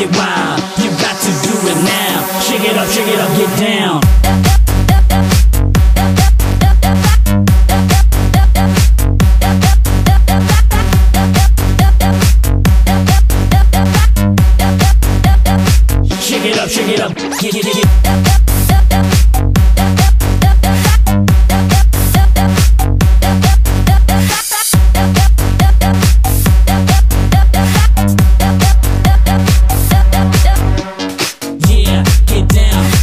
get wild. You got to do it now. Shake it up, shake it up, get down. Shake it up, shake it up, get, get, get. down.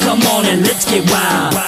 Come on and let's get wild.